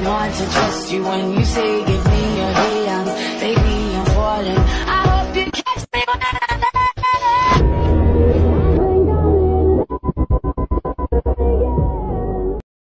trying hard to trust you when you say give